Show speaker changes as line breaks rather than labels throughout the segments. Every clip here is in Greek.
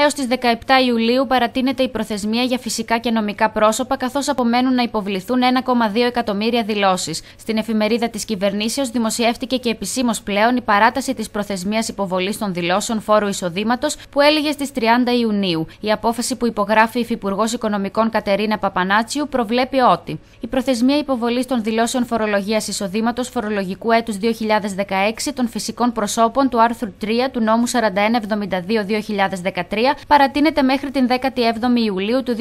Έως τις 17 Ιουλίου παρατείνεται η προθεσμία για φυσικά και νομικά πρόσωπα, καθώς απομένουν να υποβληθούν 1,2 εκατομμύρια δηλώσεις. Στην εφημερίδα της κυβερνήσεως δημοσιεύτηκε και επισήμως πλέον η παράταση της προθεσμίας υποβολής των δηλώσεων φόρου εισοδήματος που έλεγε στις 30 Ιουνίου. Η απόφαση που υπογράφει η Υφυπουργός Οικονομικών Κατερίνα Παπανάτσιου προβλέπει ότι η προθεσμία υποβολής των δηλώσεων φορολογίας εισοδήματος φορολογικού έτους 2016 των φυσικών προσώπων του άρθρου 3 του νόμου 4172-2013 παρατείνεται μέχρι την 17η Ιουλίου του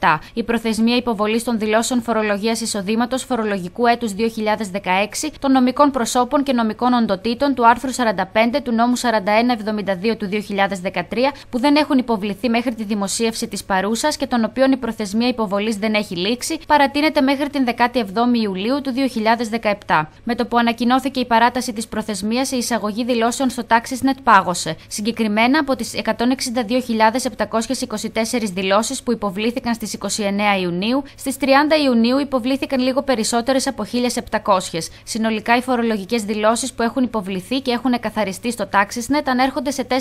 2017. Η προθεσμία υποβολής των δηλώσεων φορολογίας εισοδήματος φορολογικού έτους 2016 των νομικών προσώπων και νομικών οντοτήτων του άρθρου 45 του νόμου 4172 του 2013 που δεν έχουν υποβληθεί μέχρι τη δημοσίευση της παρούσας και των οποίων η προθεσμία υποβολής δεν έχει λήξει, παρατείνεται μέχρι την 17η Ιουλίου του 2017. Με το που ανακοινώθηκε η παράταση της προθεσμίας, η εισαγωγή δηλώσεων στο TaxisNet πάγωσε. Συγκεκριμένα από τις 162.724 δηλώσεις που υποβλήθηκαν στις 29 Ιουνίου, στις 30 Ιουνίου υποβλήθηκαν λίγο περισσότερες από 1.700. Συνολικά οι φορολογικές δηλώσεις που έχουν υποβληθεί και έχουν καθαριστεί στο TaxisNet ανέρχονται σε 4.733.376,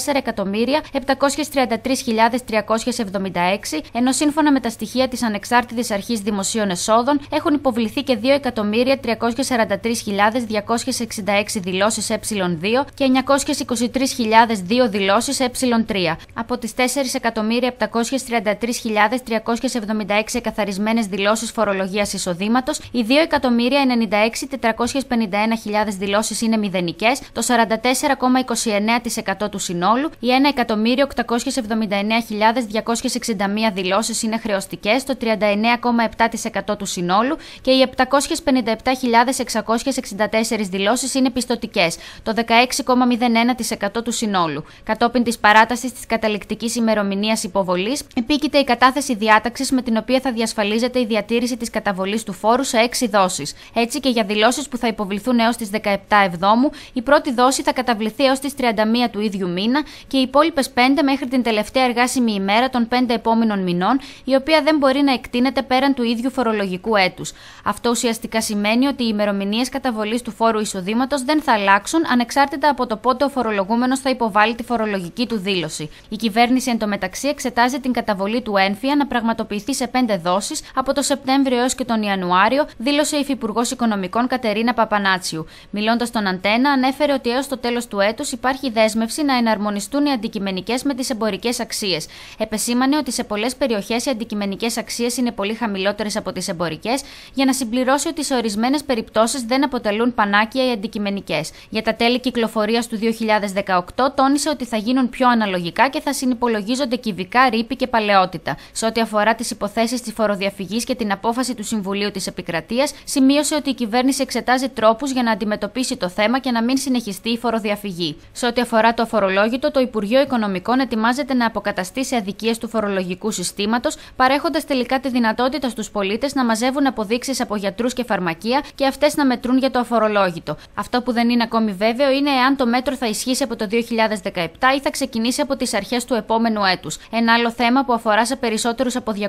ενώ σύμφωνα με τα στοιχεία της Ανεξάρτητης Αρχής Δημοσίων Εσόδων έχουν υποβληθεί και 2.343.266 δηλώσεις ε2 και 923.002 δηλώσεις ε3. Από τις 4.733.376 εκαθαρισμένες δηλώσεις φορολογίας εισοδήματος, οι 2.096.451.000 δηλώσεις είναι μηδενικές, το 44,29% του συνόλου, οι 1.879.261 δηλώσεις είναι χρεωστικές, το 39,7% του συνόλου και οι 757.664 δηλώσεις είναι πιστοτικές, το 16,01% του συνόλου. Κατόπιν της παράτασης της καταληκτικής ημερομηνίας υποβολής, επίκειται η κατάθεση διάταξης με την οποία θα διασφαλίζεται η διατήρηση της καταβολής του φόρου σε 6 δόσεις. Έτσι και για δηλώσεις που θα υποβληθούν έως τις 17 Εβδόμου, η πρώτη δόση θα καταβληθεί έως τις 31 του ίδιου μήνα και οι υπόλοιπες 5 μέχρι την τελευταία εργάσιμη ημέρα των 5 επόμενων μηνών, η οποία δεν μπορεί να εκτείνεται πέραν του ίδιου φορολογικού έτους. Αυτό ουσιαστικά σημαίνει ότι οι ημερομηνίες καταβολής του φόρου εισοδήματος δεν θα αλλάξουν ανεξάρτητα από το πότε ο φορολογούμενος θα υποβάλει τη φορολογική του δήλωση. Η κυβέρνηση εντωμεταξύ εξετάζει την καταβολή του ένφια να πραγματοποιηθεί σε πέντε δόσεις από το Σεπτέμβριο έως και τον Ιανουάριο, δήλωσε η Υφυπουργός Οικονομικών Κατερίνα Παπανάτσιου. Μιλώντας στον Αντένα, ανέφερε ότι έως το τέλος του έτους υπάρχει δέσμευση να εναρμονιστούν οι αντικειμενικές με τις εμπορικές αξίες. Επεσήμανε ότι σε πολλές περιοχές οι αντικειμενικές αξίες είναι πολύ χαμηλότερες από τις εμπορικές, για να συμπληρώσει ότι σε ορισμένες περιπτώσεις δεν αποτελούν πανάκια οι αντικειμενικές. Για τα τέλη κυκλοφορίας του 2018, τόνισε ότι θα γίνουν πιο αναλογικά και θα συνυπολογίζονται κυβικά, ρήπη και παλαιότητα. Σε ό,τι αφορά τις υποθέσεις της φοροδιαφυγής και την απόφαση του Συμβουλίου της Επικρατείας, σημείωσε ότι η κυβέρνηση εξετάζει τρόπους για να αντιμετωπίσει το θέμα και να μην συνεχιστεί η φοροδιαφυγή. Σε ό,τι αφορά το αφορολόγητο, το Υπουργείο Οικονομικών ετοιμάζεται να αποκαταστήσει αδικίες του φορολογικού συστήματος, παρέχοντας τελικά τη δυνατότητα στους πολίτες να μαζεύουν αποδείξεις από γιατρούς και φαρμακεία και αυτές να μετρούν για το αφορολόγητο. Αυτό που δεν είναι ακόμη βέβαιο είναι εάν το μέτρο θα ισχύσει από το 2017 ή θα ξεκινήσει από τις αρχές του επόμενου έτους. Ένα άλλο θέμα που αφορά σε περισσότερους από 200.000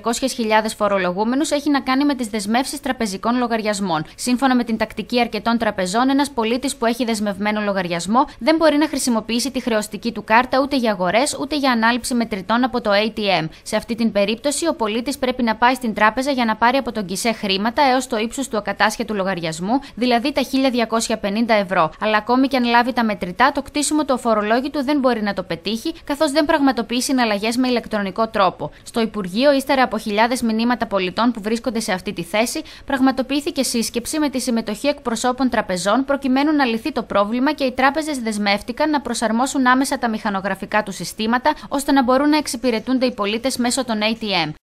φορολογούμενους έχει να κάνει με τις δεσμεύσεις τραπεζικών λογαριασμών. Σύμφωνα με την τακτική αρκετών τραπεζών, ένας πολίτης που έχει δεσμευμένο λογαριασμό δεν μπορεί να χρησιμοποιήσει τη χρεωστική του κάρτα ούτε για αγορές ούτε για ανάληψη μετρητών από το ATM. Σε αυτή την περίπτωση, ο πολίτης πρέπει να πάει στην τράπεζα για να πάρει από τον κισέ χρήματα έως το ύψος του ακατάσχετου λογαριασμού, δηλαδή τα 1250 ευρώ. Αλλά ακόμη και αν λάβει τα μετρητά, το κτίσιμο του οφορολόγητου δεν μπορεί να το πετύχει, καθώς δεν πραγματοποιεί συναλλαγές με ηλεκτρονικό τρόπο. Στο Υπουργείο, ύστερα από χιλιάδες μηνύματα πολιτών που βρίσκονται σε αυτή τη θέση, πραγματοποιήθηκε σύσκεψη με τη συμμετοχή εκπροσώπων τραπεζών προκειμένου να λυθεί το πρόβλημα και οι τράπεζες δεσμεύτηκαν να προσαρμόσουν άμεσα τα μηχανογραφικά του συστήματα ώστε να μπορούν να εξυπηρετούνται οι πολίτες μέσω των ATM.